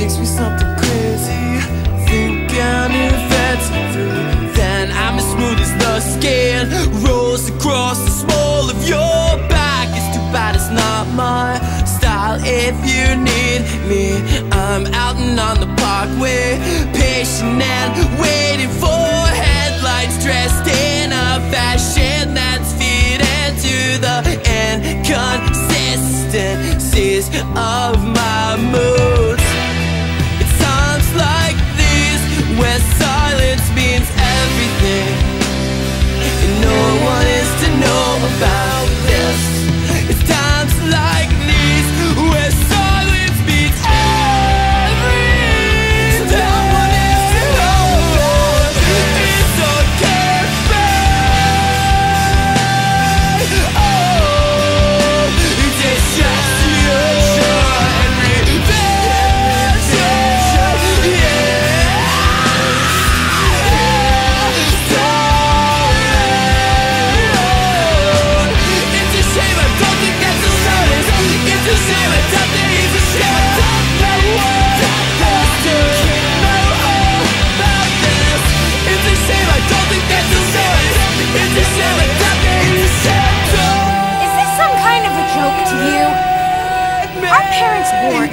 takes me something crazy. Thinking if it's through Then I'm as smooth as the skin. Rolls across the small of your back. It's too bad it's not my style. If you need me I'm out and on the parkway Patient and waiting for headlights Dressed in a fashion that's fitted to the inconsistencies of my mood.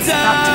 You?